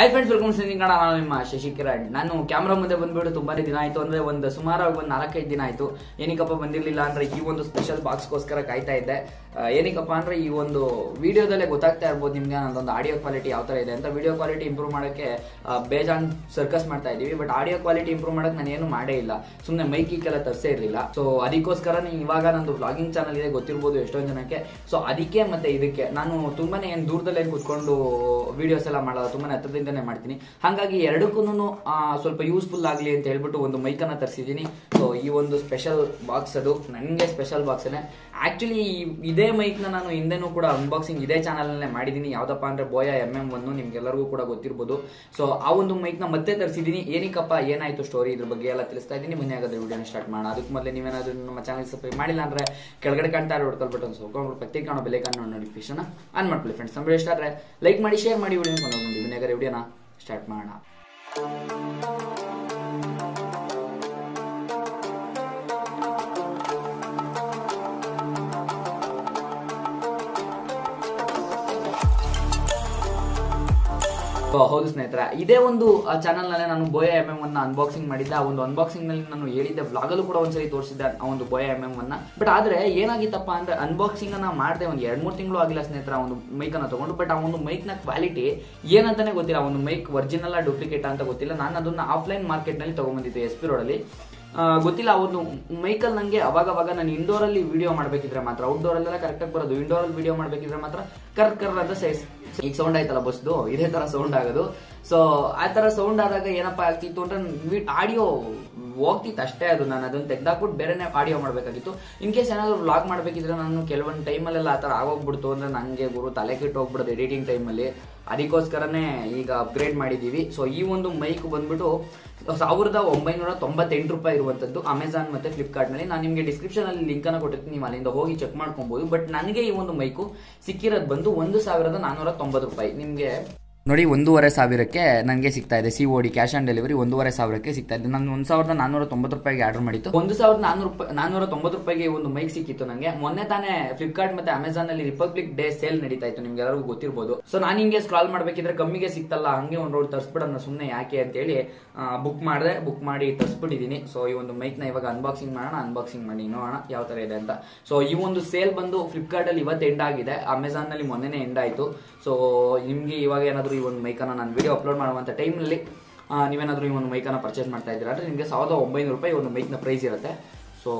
Hi friends welcome Singh ಕಣ ನಾನು ನಿಮ್ಮ ಶಶಿ ನಾನು ಕ್ಯಾಮ್ರಾ ಮುಂದೆ ಬಂದ್ಬಿಟ್ಟು ತುಂಬಾ ದಿನ ಆಯ್ತು. ಅಂದ್ರೆ ಒಂದು ಸುಮಾರಾಗಿ ಒಂದು ನಾಲ್ಕೈದು ದಿನ ಆಯ್ತು. ಏನಕ್ಕಪ್ಪ ಬಂದಿರಲಿಲ್ಲ ಅಂದ್ರೆ ಈ ಒಂದು ಸ್ಪೆಷಲ್ ಬಾಕ್ಸ್ಗೋಸ್ಕರ ಕಾಯ್ತಾ ಇದ್ದೆ. ಏನಕ್ಕಪ್ಪ ಅಂದ್ರೆ ಈ ಒಂದು ವಿಡಿಯೋದಲ್ಲೇ ಗೊತ್ತಾಗ್ತಾ ಇರ್ಬೋದು ನಿಮ್ಗೆ ನನ್ನದೊಂದು ಆಡಿಯೋ ಕ್ವಾಲಿಟಿ ಯಾವ ತರ ಇದೆ ಅಂತ. ವಿಡಿಯೋ ಕ್ವಾಲಿಟಿ ಇಂಪ್ರೂವ್ ಮಾಡೋಕ್ಕೆ ಬೇಜಾನ್ ಸರ್ಕಸ್ ಮಾಡ್ತಾ ಇದ್ದೀವಿ. ಬಟ್ ಆಡಿಯೋ ಕ್ವಾಲಿಟಿ ಇಂಪ್ರೂವ್ ಮಾಡೋಕೆ ನಾನು ಏನು ಮಾಡೇ ಇಲ್ಲ. ಸುಮ್ಮನೆ ಮೈಕಿಗೆಲ್ಲ ತರಿಸೇ ಇರಲಿಲ್ಲ. ಸೊ ಅದಕ್ಕೋಸ್ಕರ ಇವಾಗ ನಂದು ವ್ಲಾಗಿಂಗ್ ಚಾನಲ್ ಇದೆ. ಗೊತ್ತಿರ್ಬೋದು ಎಷ್ಟೊಂದು ಜನಕ್ಕೆ. ಸೊ ಅದಕ್ಕೆ ಮತ್ತೆ ಇದಕ್ಕೆ. ನಾನು ತುಂಬಾನೇ ಏನು ದೂರದಲ್ಲೇ ಕುತ್ಕೊಂಡು ವಿಡಿಯೋಸ್ ಎಲ್ಲ ಮಾಡಲ್ಲ ತುಂಬಾನೇ ಹತ್ರದಿಂದನೇ ಮಾಡ್ತೀನಿ. ಹಾಗಾಗಿ ಎರಡಕ್ಕೂ ಸ್ವಲ್ಪ ಯೂಸ್ಫುಲ್ ಆಗಲಿ ಅಂತ ಹೇಳ್ಬಿಟ್ಟು ಒಂದು ಮೈಕನ್ನ ತರಿಸಿದ್ದೀನಿ. ಸೊ ಈ ಒಂದು ಸ್ಪೆಷಲ್ ಬಾಕ್ಸ್ ಅದು. ನನಗೆ ಸ್ಪೆಷಲ್ ಬಾಕ್ಸೇ ಆ್ಯಕ್ಚುಲಿ ಇದೇ ಮೈಕ್ನ ನಾನು ಹಿಂದೆನೂ ಕೂಡ ಅನ್ಬಾಕ್ಸಿಂಗ್ ಇದೇ ಚಾನಲ್ನಲ್ಲೇ ಮಾಡಿದ್ದೀನಿ. ಯಾವುದಪ್ಪ ಅಂದ್ರೆ ಬೋಯ ಎಂ ಎಂ ಒಂದು ನಿಮ್ಗೆಲ್ಲರಿಗೂ ಕೂಡ ಗೊತ್ತಿರ್ಬೋದು. ಸೊ ಆ ಒಂದು ಮೈಕ್ನ ಮತ್ತೆ ತರಿಸಿದ್ದೀನಿ. ಏನಕ್ಕಪ್ಪ, ಏನಾಯ್ತು ಸ್ಟೋರಿ ಇದ್ರ ಬಗ್ಗೆ ಎಲ್ಲ ತಿಳಿಸ್ತಾ ಇದ್ದೀನಿ. ಮುಂದೆ ಆಗೋದು ವಿಡಿಯೋನ ಸ್ಟಾರ್ಟ್ ಮಾಡೋಣ. ಅದಕ್ಕೆ ಮೊದಲೇ ನೀವೇನಾದರೂ ನಮ್ಮ ಚಾನಲ್ ಸಬ್ಸ್ಕ್ರೈಬ್ ಮಾಡಿಲ್ಲ ಅಂದ್ರೆ ಕೆಳಗಡೆ ಕಾಣ್ತಾ ಇರೋ ಹೊಡ್ಕೊಲ್ ಬಟನ್ ಹೋಗ್ಕೊಂಡು ಪ್ರತಿ ಕಾಣೋ ಬೆಲೆ ಕಾಣೋ ನೋಟಿಫಿಕೇಶನ್ ಆನ್ ಮಾಡ್ಕೊಳ್ಳಿ ಫ್ರೆಂಡ್ಸ್ ನಮ್ಮ ಆದ್ರೆ ಲೈಕ್ ಮಾಡಿ ಶೇರ್ ಮಾಡಿ ವಿಡಿಯೋ ಮುಂದೆ ವಿಡಿಯೋನ ಸ್ಟಾರ್ಟ್ ಮಾಡೋಣ. ಹೌದು ಸ್ನೇಹಿತರ. ಇದೇ ಒಂದು ಚಾನಲ್ನಲ್ಲಿ ನಾನು ಬೋಯ ಎಂ ಎಂ ಅನ್ನ ಅನ್ಬಾಕ್ಸಿಂಗ್ ಮಾಡಿದ್ದೆ. ಆ ಒಂದು ಅನ್ಬಾಕ್ಸಿಂಗ್ನಲ್ಲಿ ನಾನು ಹೇಳಿದ್ದೆ ಬ್ಲಾಗ್ ಅಲ್ಲೂ ಕೂಡ ಒಂದ್ಸರಿ ತೋರಿಸಿದ್ದೆ ಆ ಒಂದು ಬೋಯ ಎಂ ಎಂ ಅನ್ನ. ಬಟ್ ಆದ್ರೆ, ಏನಾಗಿತ್ತಪ್ಪ ಅಂದ್ರೆ ಅನ್ಬಾಕ್ಸಿಂಗ್ ಅನ್ನ ಮಾಡಿದೆ ಒಂದು ಎರಡ್ ಮೂರು ತಿಂಗಳು ಆಗಿಲ್ಲ ಸ್ನೇಹಿತರ ಒಂದು ಮೈಕ್ ಅನ್ನ ತಗೊಂಡು. ಬಟ್ ಆ ಒಂದು ಮೈಕ್ನ ಕ್ವಾಲಿಟಿ ಏನಂತಾನೆ ಗೊತ್ತಿಲ್ಲ. ಒಂದು ಮೈಕ್ ಒರಿಜಿನಲ್ ಡೂಪ್ಲಿಕೇಟ್ ಅಂತ ಗೊತ್ತಿಲ್ಲ. ನಾನು ಅದನ್ನ ಆಫ್ಲೈನ್ ಮಾರ್ಕೆಟ್ನಲ್ಲಿ ತಗೊಂಡ್ಬಂದಿದ್ದೆ ಎಸ್ ಪಿ ರೋಡ್ ಅಲ್ಲಿ. ಗೊತ್ತಿಲ್ಲ ಅವನು ಮೈಕಲ್ ನಂಗೆ ಅವಾಗ ಅವಾಗ ನಾನು ಇಂಡೋರ್ ಅಲ್ಲಿ ವಿಡಿಯೋ ಮಾಡ್ಬೇಕಿದ್ರೆ ಮಾತ್ರ. ಔಟ್ಡೋರ್ ಅಲ್ಲೆಲ್ಲ ಕರೆಕ್ಟ್ ಆಗಿ ಬರೋದು. ಇಂಡೋರ್ ಅಲ್ಲಿ ವಿಡಿಯೋ ಮಾಡ್ಬೇಕಿದ್ರೆ ಮಾತ್ರ ಕರ್ ಕರ್ ಅಂತ ಸೈಸ್ ಈಗ ಸೌಂಡ್ ಆಯ್ತಲ್ಲ ಬಸ್ದು ಇದೇ ತರ ಸೌಂಡ್ ಆಗೋದು. ಸೊ ಆ ತರ ಸೌಂಡ್ ಆದಾಗ ಏನಪ್ಪಾ ಆಗ್ತಿತ್ತು ಅಂದ್ರೆ ಆಡಿಯೋ ಹೋಗ್ತಿತ್ತು ಅಷ್ಟೇ ಅದು. ನಾನು ಅದನ್ನ ತೆಗ್ದಾಕ್ಬಿಟ್ಟು ಬೇರೆನೇ ಆಡಿಯೋ ಮಾಡಬೇಕಾಗಿತ್ತು. ಇನ್ ಕೇಸ್ ಏನಾದರೂ ವ್ಲಾಗ್ ಮಾಡಬೇಕಿದ್ರೆ ನಾನು ಕೆಲವೊಂದು ಟೈಮಲ್ಲೆಲ್ಲ ಆ ಥರ ಆಗೋಗ್ಬಿಡ್ತು ಅಂದ್ರೆ ನನಗೆ ಗುರು ತಲೆ ಕೆಟ್ಟೋಗ್ಬಿಡೋದು ಎಡಿಟಿಂಗ್ ಟೈಮಲ್ಲಿ ಅದಕ್ಕೋಸ್ಕರನೇ ಈಗ ಅಪ್ಗ್ರೇಡ್ ಮಾಡಿದ್ದೀವಿ ಸೊ ಈ ಒಂದು ಮೈಕ್ ಬಂದ್ಬಿಟ್ಟು ಸಾವಿರದ ಒಂಬೈನೂರ ತೊಂಬತ್ತೆಂಟು ರೂಪಾಯಿ ಇರುವಂಥದ್ದು ಅಮೆಝಾನ್ ಮತ್ತು ಫ್ಲಿಪ್ಕಾರ್ಟ್ನಲ್ಲಿ ನಾನು ನಿಮಗೆ ಡಿಸ್ಕ್ರಿಪ್ಷನಲ್ಲಿ ಲಿಂಕನ್ನು ಕೊಟ್ಟಿರ್ತೀನಿ. ನೀವು ಅಲ್ಲಿಂದ ಹೋಗಿ ಚೆಕ್ ಮಾಡ್ಕೊಬೋದು. ಬಟ್ ನನಗೆ ಈ ಒಂದು ಮೈಕು ಸಿಕ್ಕಿರೋದು ಬಂದು ಒಂದು ಸಾವಿರದ ನಾನೂರ ತೊಂಬತ್ತು ರೂಪಾಯಿ. ನಿಮಗೆ ನೋಡಿ, ಒಂದೂವರೆ ಸಾವಿರಕ್ಕೆ ನನಗೆ ಸಿಗ್ತಾ ಇದೆ. C O D cash on delivery ಒಂದೂವರೆ ಸಾವಿರಕ್ಕೆ ಸಿಗ್ತಾ ಇದೆ. ನಾನು ಒಂದು ಸಾವಿರದ ನಾನೂರ ತೊಂಬತ್ತು ರೂಪಾಯಿಗೆ ಆರ್ಡರ್ ಮಾಡಿತ್ತು. ಒಂದು ಸಾವಿರದ ನಾನೂರು ನಾನೂರ ತೊಂಬತ್ತು ರೂಪಾಯಿಗೆ ಒಂದು ಮೈಕ್ ಸಿಕ್ಕಿತ್ತು ನನಗೆ ಮೊನ್ನೆ ತಾನೇ ಫ್ಲಿಪ್ಕಾರ್ಟ್ ಮತ್ತೆ ಅಮೆಝಾನ್ ಅಲ್ಲಿ ರಿಪಬ್ಲಿಕ್ ಡೇ ಸೇಲ್ ನಡೀತಾ ಇತ್ತು. ನಿಮ್ಗೆ ಎಲ್ಲರಿಗೂ ಗೊತ್ತಿರ್ಬೋದು. ಸೊ ನಾನು ಹಿಂಗೆ ಸ್ಕ್ರಾಲ್ ಮಾಡಬೇಕಿದ್ರೆ ಕಮ್ಮಿಗೆ ಸಿಕ್ತಲ್ಲ, ಹಂಗೆ ಒಂದು ರೋಡ್ ತರಿಸ್ಬಿಡೋಣ ಸುಮ್ಮನೆ ಯಾಕೆ ಅಂತ ಹೇಳಿ ಬುಕ್ ಮಾಡಿದೆ. ಬುಕ್ ಮಾಡಿ ತರಿಸ್ಬಿಟ್ಟಿದ್ದೀನಿ ಸೊ ಈ ಒಂದು ಮೈಕ್ನ ಇವಾಗ ಅನ್ಬಾಕ್ಸಿಂಗ್ ಮಾಡೋಣ ಅನ್ಬಾಕ್ಸಿಂಗ್ ಮಾಡಿ ನೋಡೋಣ ಯಾವ ತರ ಇದೆ ಅಂತ. ಸೊ ಈ ಒಂದು ಸೇಲ್ ಬಂದು ಫ್ಲಿಪ್ಕಾರ್ಟ್ ಅಲ್ಲಿ ಇವತ್ತು ಎಂಡ್ ಆಗಿದೆ. ಅಮೆಝಾನ್ನಲ್ಲಿ ಮೊನ್ನೆನೇ ಎಂಡ್ ಆಯ್ತು. ಸೊ ನಿಮಗೆ ಇವಾಗ ಏನಾದ್ರು ಈ ಒಂದು ಮೈಕನ್ನ ನಾನು ವಿಡಿಯೋ ಅಪ್ಲೋಡ್ ಮಾಡುವಂಥ ಟೈಮ್ನಲ್ಲಿ ನೀವೇನಾದರೂ ಈ ಒಂದು ಮೈಕನ್ನ ಪರ್ಚೇಸ್ ಮಾಡ್ತಾ ಇದ್ದೀರಾ ಅಂದರೆ ನಿಮಗೆ ಸಾವಿರದ ಒಂಬೈನೂರು ರೂಪಾಯಿ ಒಂದು ಮೈಕ್ನ ಪ್ರೈಸ್ ಇರುತ್ತೆ. ಸೊ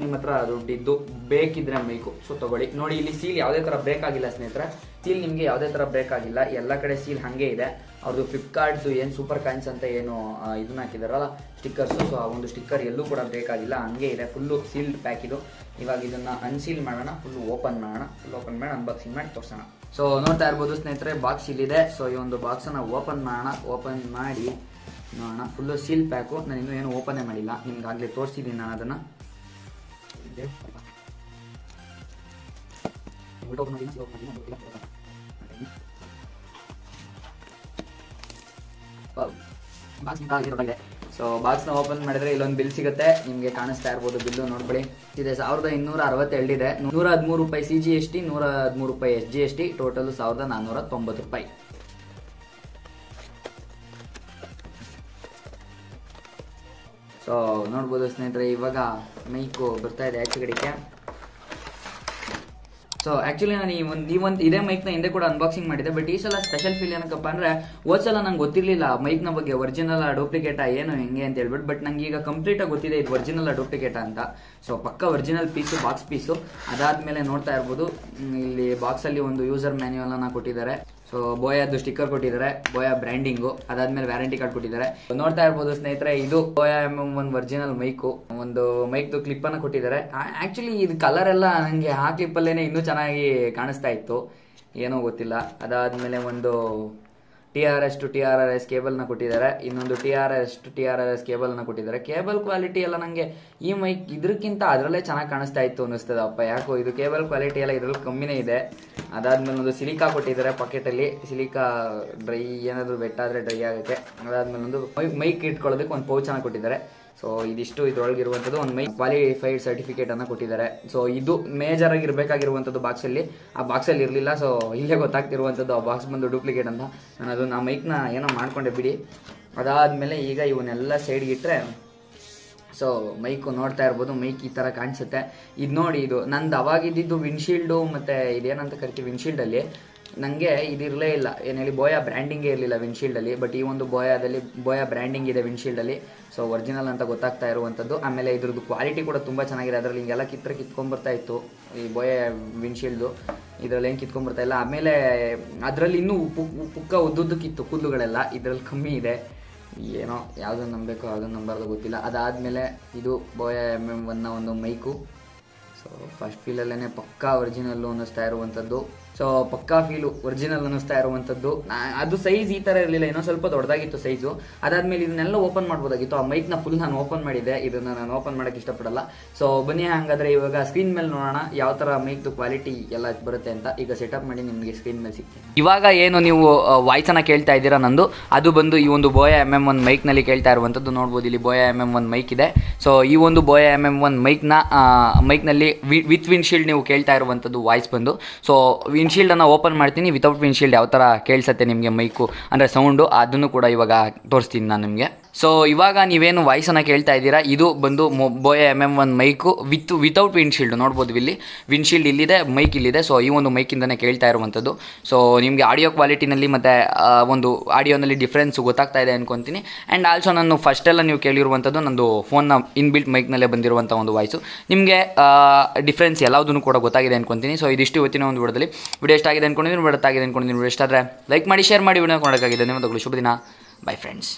ನಿಮ್ಮ ಹತ್ರ ದುಡ್ಡಿದ್ದು ಬೇಕಿದ್ರೆ ಬೇಕು ಸೊ ತಗೊಳ್ಳಿ. ನೋಡಿ, ಇಲ್ಲಿ ಸೀಲ್ ಯಾವುದೇ ಥರ ಬ್ರೇಕ್ ಆಗಿಲ್ಲ ಸ್ನೇಹಿತರೆ. ಸೀಲ್ ನಿಮಗೆ ಯಾವುದೇ ಥರ ಬ್ರೇಕ್ ಆಗಿಲ್ಲ. ಎಲ್ಲ ಕಡೆ ಸೀಲ್ ಹಾಗೆ ಇದೆ. ಅವ್ರದ್ದು ಫ್ಲಿಪ್ಕಾರ್ಟ್ದು ಏನು ಸೂಪರ್ ಕಾಯಿನ್ಸ್ ಅಂತ ಏನು ಇದನ್ನ ಹಾಕಿದಾರಲ್ಲ ಸ್ಟಿಕ್ಕರ್ಸು ಸೊ ಆ ಒಂದು ಸ್ಟಿಕ್ಕರ್ ಎಲ್ಲೂ ಕೂಡ ಬ್ರೇಕ್ ಆಗಿಲ್ಲ. ಹಂಗೆ ಇದೆ. ಫುಲ್ಲು ಸೀಲ್ಡ್ ಪ್ಯಾಕ್ ಇದು. ಇವಾಗ ಇದನ್ನು ಅನ್ಸೀಲ್ ಮಾಡೋಣ. ಫುಲ್ ಓಪನ್ ಮಾಡೋಣ. ಫುಲ್ ಓಪನ್ ಮಾಡಿ ಅನ್ಬಾಕ್ಸಿಂಗ್ ಮಾಡಿ ತೋರಿಸೋಣ. ಸೊ ನೋಡ್ತಾ ಇರ್ಬೋದು ಸ್ನೇಹಿತರೆ ಬಾಕ್ಸ್ ಇಲ್ಲಿದೆ ಸೊ ಈ ಒಂದು ಬಾಕ್ಸನ್ನು ಓಪನ್ ಮಾಡೋಣ. ಓಪನ್ ಮಾಡಿ ನೋಡೋಣ. ಫುಲ್ಲು ಸೀಲ್ ಪ್ಯಾಕು ನಾನು ಇನ್ನೂ ಏನು ಓಪನೇ ಮಾಡಿಲ್ಲ. ನಿಮ್ಗೆ ಆಗಲೇ ತೋರಿಸಿದ್ದೀನಿ ನಾನು ಅದನ್ನು. ಸೊ ಬಾಕ್ಸ್ನ ಓಪನ್ ಮಾಡಿದ್ರೆ ಇಲ್ಲೊಂದು ಬಿಲ್ ಸಿಗುತ್ತೆ. ನಿಮ್ಗೆ ಕಾಣಿಸ್ತಾ ಇರ್ಬೋದು ಬಿಲ್ಲು, ನೋಡ್ಬಿಡಿ. ಇದೆ ಸಾವಿರದ ಇನ್ನೂರ ಅರವತ್ತೆರಡು ಇದೆ. ನೂರ ಹದಿಮೂರು ರೂಪಾಯಿ ಸಿ ಜಿ ಎಸ್ ಟಿ ನೂರ ಹದಿಮೂರು ರೂಪಾಯಿ S G S T total ಸಾವಿರದ ನಾನ್ನೂರ ತೊಂಬತ್ತು ರೂಪಾಯಿ. ಸೊ ನೋಡ್ಬೋದು ಸ್ನೇಹಿತರೆ, ಇವಾಗ ಮೈಕು ಬರ್ತಾ ಇದೆ ಆಚೆ ಕಡೆಗೆ. ಸೊ ಆ್ಯಕ್ಚುಲಿ ನಾನು ಈ ಒಂದು ಈ ಒಂದು ಇದೇ ಮೈಕ್ನ ಹಿಂದೆ ಕೂಡ ಅನ್ಬಾಕ್ಸಿಂಗ್ ಮಾಡಿದ್ದೆ ಬಟ್ ಈ ಸಲ ಸ್ಪೆಷಲ್ ಫೀಲ್ ಏನಕ್ಕಪ್ಪ ಅಂದರೆ ಸಲ ನಂಗೆ ಗೊತ್ತಿರಲಿಲ್ಲ ಮೈಕ್ನ ಬಗ್ಗೆ ಒರಿಜಿನಲ್ ಡೂಪ್ಲಿಕೇಟ ಏನು, ಹೆಂಗೆ ಅಂತ ಹೇಳ್ಬಿಟ್ಟು ಬಟ್ ನಂಗೆ ಈಗ ಕಂಪ್ಲೀಟಾಗಿ ಗೊತ್ತಿದೆ ಇದು ಒರಿಜಿನಲ್ ಡೂಪ್ಲಿಕೇಟ ಅಂತ. ಸೊ ಪಕ್ಕ ಒರಿಜಿನಲ್ ಪೀಸು ಬಾಕ್ಸ್ ಪೀಸು ಅದಾದಮೇಲೆ ನೋಡ್ತಾ ಇರ್ಬೋದು ಇಲ್ಲಿ ಬಾಕ್ಸಲ್ಲಿ ಒಂದು ಯೂಸರ್ ಮ್ಯಾನ್ಯೂಲನ್ನು ಕೊಟ್ಟಿದ್ದಾರೆ. ಸೊ ಬೋಯಾದು ಸ್ಟಿಕ್ಕರ್ ಕೊಟ್ಟಿದ್ದಾರೆ. ಬೋಯಾ ಬ್ರ್ಯಾಂಡಿಂಗು ಅದಾದ್ಮೇಲೆ ವ್ಯಾರಂಟಿ ಕಾರ್ಡ್ ಕೊಟ್ಟಿದ್ದಾರೆ. ನೋಡ್ತಾ ಇರ್ಬೋದು ಸ್ನೇಹಿತರೆ, ಇದು ಬೋಯಾ ಎಂ ಎಂ ಒಂದು ಒರಿಜಿನಲ್ ಮೈಕು ಒಂದು ಮೈಕ್ದು ಕ್ಲಿಪ್ ಅನ್ನ ಕೊಟ್ಟಿದ್ದಾರೆ. ಆಕ್ಚುಲಿ ಇದು ಕಲರ್ ಎಲ್ಲ ನನಗೆ ಆ ಕ್ಲಿಪ್ ಅಲ್ಲೇನೆ ಇನ್ನೂ ಚೆನ್ನಾಗಿ ಕಾಣಿಸ್ತಾ ಇತ್ತು. ಏನೋ ಗೊತ್ತಿಲ್ಲ. ಅದಾದ್ಮೇಲೆ ಒಂದು T R S to T R R S ಕೇಬಲ್ನ ಕೊಟ್ಟಿದ್ದಾರೆ. ಇನ್ನೊಂದು T R S to T R R S ಕೇಬಲ್ನ ಕೊಟ್ಟಿದ್ದಾರೆ. ಕೇಬಲ್ ಕ್ವಾಲಿಟಿ ಎಲ್ಲ ನನಗೆ ಈ ಮೈಕ್ ಇದಕ್ಕಿಂತ ಅದರಲ್ಲೇ ಚೆನ್ನಾಗಿ ಕಾಣಿಸ್ತಾ ಇತ್ತು ಅನ್ನಿಸ್ತದಪ್ಪ ಯಾಕೋ ಇದು ಕೇಬಲ್ ಕ್ವಾಲಿಟಿ ಎಲ್ಲ ಇದರಲ್ಲಿ ಕಮ್ಮಿನೇ ಇದೆ. ಅದಾದ್ಮೇಲೆ ಒಂದು ಸಿಲಿಕಾ ಕೊಟ್ಟಿದ್ದಾರೆ ಪಾಕೆಟಲ್ಲಿ ಸಿಲಿಕಾ ಡ್ರೈ ಏನಾದರೂ ಬೆಟ್ಟಾದರೆ ಡ್ರೈ ಆಗುತ್ತೆ ಅದಾದ್ಮೇಲೆ ಒಂದು ಮೈಕ್ ಇಟ್ಕೊಳ್ಳೋದಕ್ಕೆ ಒಂದು ಪೌಚನ ಕೊಟ್ಟಿದ್ದಾರೆ. ಸೊ ಇದಿಷ್ಟು ಇದ್ರೊಳಗಿರುವಂಥದ್ದು ಒಂದು ಮೈ ಕ್ವಾಲಿಫೈಡ್ ಸರ್ಟಿಫಿಕೇಟ್ ಅನ್ನ ಕೊಟ್ಟಿದ್ದಾರೆ. ಸೊ ಇದು ಮೇಜರ್ ಆಗಿ ಇರಬೇಕಾಗಿರುವಂಥದ್ದು ಬಾಕ್ಸಲ್ಲಿ ಆ ಬಾಕ್ಸಲ್ಲಿ ಇರಲಿಲ್ಲ ಸೊ ಇಲ್ಲೇ ಗೊತ್ತಾಗ್ತಿರುವಂಥದ್ದು ಆ ಬಾಕ್ಸ್ ಬಂದು ಡೂಪ್ಲಿಕೇಟ್ ಅಂತ. ನಾನು ಅದು ಆ ಮೈಕ್ನ ಏನೋ ಮಾಡಿಕೊಂಡೆ ಬಿಡಿ. ಅದಾದಮೇಲೆ ಈಗ ಇವನ್ನೆಲ್ಲ ಸೈಡ್ಗೆ ಇಟ್ಟರೆ ಸೊ ಮೈಕು ನೋಡ್ತಾ ಇರ್ಬೋದು ಮೈಕ್ ಈ ಥರ ಕಾಣಿಸುತ್ತೆ. ಇದು ನೋಡಿ ಇದು ನಂದು ಅವಾಗಿದ್ದು ವಿಂಡ್ಶೀಲ್ಡು ಮತ್ತು ಇದೇನಂತ ಕರಿತೀವಿ ವಿಂಡ್ಶೀಲ್ಡಲ್ಲಿ ನನಗೆ ಇದಿರಲೇ ಇಲ್ಲ. ಏನು ಹೇಳಿ ಬೋಯಾ ಬ್ರ್ಯಾಂಡಿಂಗೇ ಇರಲಿಲ್ಲ ವಿಂಡ್ಶೀಲ್ಡಲ್ಲಿ ಬಟ್ ಈ ಒಂದು ಬೋಯಾದಲ್ಲಿ ಬೋಯಾ ಬ್ರ್ಯಾಂಡಿಂಗ್ ಇದೆ ವಿಂಡ್ಶೀಲ್ಡಲ್ಲಿ ಸೊ ಒರಿಜಿನಲ್ ಅಂತ ಗೊತ್ತಾಗ್ತಾ ಇರುವಂಥದ್ದು ಆಮೇಲೆ ಇದ್ರದ್ದು ಕ್ವಾಲಿಟಿ ಕೂಡ ತುಂಬ ಚೆನ್ನಾಗಿದೆ. ಅದರಲ್ಲಿ ಹಿಂಗೆಲ್ಲ ಕಿತ್ತರೆ ಕಿತ್ಕೊಂಡ್ಬರ್ತಾ ಇತ್ತು, ಈ ಬೋಯಾ ವಿಂಡ್ಶೀಲ್ಡು ಇದರಲ್ಲಿ ಏನು ಕಿತ್ಕೊಂಡ್ಬರ್ತಾ ಇಲ್ಲ. ಆಮೇಲೆ ಅದರಲ್ಲಿ ಇನ್ನೂ ಉಪ್ಪು ಪುಕ್ಕ ಉದ್ದುದ್ದಕ್ಕಿತ್ತು ಕೂದಲುಗಳೆಲ್ಲ. ಇದರಲ್ಲಿ ಕಮ್ಮಿ ಇದೆ. ಏನೋ ಯಾವುದನ್ನು ನಂಬಬೇಕು ಯಾವುದನ್ನು ನಂಬಾರ್ದು ಗೊತ್ತಿಲ್ಲ. ಅದಾದಮೇಲೆ ಇದು ಬೋಯಾ ಎಂ ಎಂ ಒನ್ನ ಒಂದು ಮೈಕು. ಸೊ ಫಸ್ಟ್ ಫೀಲಲ್ಲೇ ಪಕ್ಕಾ ಒರಿಜಿನಲ್ಲು ಅನ್ನಿಸ್ತಾ ಇರುವಂಥದ್ದು ಸೊ ಪಕ್ಕಾ ಫೀಲು ಒರಿಜಿನಲ್ ಅನ್ನಿಸ್ತಾ ಇರುವಂಥದ್ದು. ಅದು ಸೈಜ್ ಈ ಥರ ಇರಲಿಲ್ಲ ಏನೋ ಸ್ವಲ್ಪ ದೊಡ್ಡದಾಗಿತ್ತು ಸೈಜು ಅದಾದಮೇಲೆ ಇದನ್ನೆಲ್ಲ ಓಪನ್ ಮಾಡ್ಬೋದಾಗಿತ್ತು. ಆ ಮೈಕ್ನ ಫುಲ್ ನಾನು ಓಪನ್ ಮಾಡಿದೆ ಇದನ್ನು ನಾನು ಓಪನ್ ಮಾಡೋಕ್ಕೆ ಇಷ್ಟಪಡಲ್ಲ. ಸೊ ಬನ್ನಿ ಹಾಗಾದರೆ ಇವಾಗ ಸ್ಕ್ರೀನ್ ಮೇಲೆ ನೋಡೋಣ. ಯಾವ ಥರ ಮೈಕ್ದು ಕ್ವಾಲಿಟಿ ಎಲ್ಲ ಬರುತ್ತೆ ಅಂತ. ಈಗ ಸೆಟಪ್ ಮಾಡಿ ನಿಮಗೆ ಸ್ಕ್ರೀನ್ ಮೇಲೆ ಸಿಗ್ತೀನಿ. ಇವಾಗ ಏನು ನೀವು ವಾಯ್ಸನ್ನು ಕೇಳ್ತಾ ಇದ್ದೀರಾ ನಂದು? ಅದು ಬಂದು ಈ ಒಂದು ಬೋಯ ಎಂ ಎಂ ಒನ್ ಮೈಕ್ನಲ್ಲಿ ಕೇಳ್ತಾ ಇರುವಂಥದ್ದು ನೋಡ್ಬೋದು. ಇಲ್ಲಿ Boya M M one mic ಇದೆ. ಸೊ ಈ ಒಂದು ಬೋಯ ಎಂ ಎಂ ಒನ್ ಮೈಕ್ನ ಮೈಕ್ನಲ್ಲಿ ವಿತ್ ವಿನ್ಶೀಲ್ಡ್ ನೀವು ಕೇಳ್ತಾ ಇರುವಂಥದ್ದು ವಾಯ್ಸ್ ಬಂದು. ಸೊ ವಿನ್ಶೀಲ್ಡನ್ನು ಓಪನ್ ಮಾಡ್ತೀನಿ. ವಿತೌಟ್ ವಿನ್ಶೀಲ್ಡ್ ಯಾವ ಥರ ಕೇಳಿಸುತ್ತೆ ನಿಮಗೆ ಮೈಕು ಅಂದರೆ ಸೌಂಡು ಅದನ್ನು ಕೂಡ ಇವಾಗ ತೋರಿಸ್ತೀನಿ ನಾನು ನಿಮಗೆ. ಸೊ ಇವಾಗ ನೀವೇನು ವಾಯ್ಸನ್ನು ಕೇಳ್ತಾ ಇದ್ದೀರಾ? ಇದು ಬಂದು ಮೊ Boya M M one mic with without windshield ನೋಡ್ಬೋದು ಇಲ್ಲಿ. ವಿನ್ಶೀಲ್ಡ್ ಇಲ್ಲಿದೆ ಮೈಕ್ ಇಲ್ಲಿದೆ. ಸೊ ಈ ಒಂದು ಮೈಕಿಂದನೇ ಕೇಳ್ತಾ ಇರುವಂಥದ್ದು. ಸೊ ನಿಮಗೆ ಆಡಿಯೋ ಕ್ವಾಲಿಟಿನಲ್ಲಿ ಮತ್ತು ಒಂದು ಆಡಿಯೋನಲ್ಲಿ ಡಿಫ್ರೆನ್ಸ್ ಗೊತ್ತಾಗ್ತಾ ಇದೆ ಅನ್ಕೊತೀನಿ. ಆ್ಯಂಡ್ ಆಲ್ಸೋ ನಾನು ಫಸ್ಟೆಲ್ಲ ನೀವು ಕೇಳಿರುವಂಥದ್ದು, ನಂದು ಫೋನ್ನ ಇನ್ಬಿಲ್ಟ್ ಮೈಕ್ನಲ್ಲೇ ಬಂದಿರುವಂಥ ಒಂದು ವಾಯ್ಸು ನಿಮಗೆ ಡಿಫ್ರೆನ್ಸ್ ಎಲ್ಲದನ್ನು ಕೂಡ ಗೊತ್ತಾಗಿದೆ ಅನ್ಕೊತೀನಿ. ಸೊ ಇದಿಷ್ಟು ಇವತ್ತಿನ ಒಂದು ವಿಡಿಯೋದಲ್ಲಿ. ವಿಡಿಯೋ ಎಷ್ಟಾಗಿದೆ ಅನ್ಕೊಂಡಿದ್ದೀನಿ, ವಿಡಿಯೋ ಆಗಿದೆ ಅನ್ಕೊಂಡಿದ್ದೀನಿ. ವಿಡಿಯೋ ಇಷ್ಟ ಆದರೆ ಲೈಕ್ ಮಾಡಿ ಶೇರ್ ಮಾಡಿ, ವಿಡಿಯೋ ನೋಡೋಕ್ಕಾಗಿದೆ. ಧನ್ಯವಾದಗಳು. ಶುಭ ದಿನ. By friends